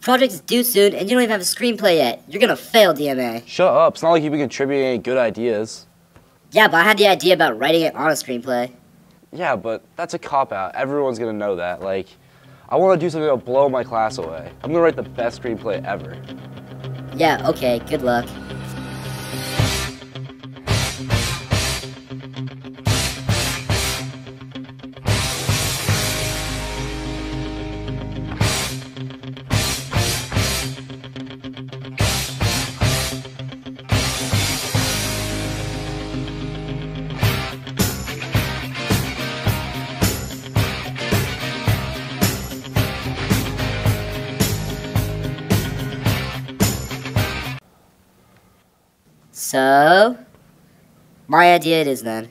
Project is due soon, and you don't even have a screenplay yet. You're gonna fail, DMA. Shut up. It's not like you've been contributing any good ideas. Yeah, but I had the idea about writing it on a screenplay. Yeah, but that's a cop out. Everyone's gonna know that. Like, I want to do something that'll blow my class away. I'm gonna write the best screenplay ever. Yeah, okay, good luck. So, my idea it is then.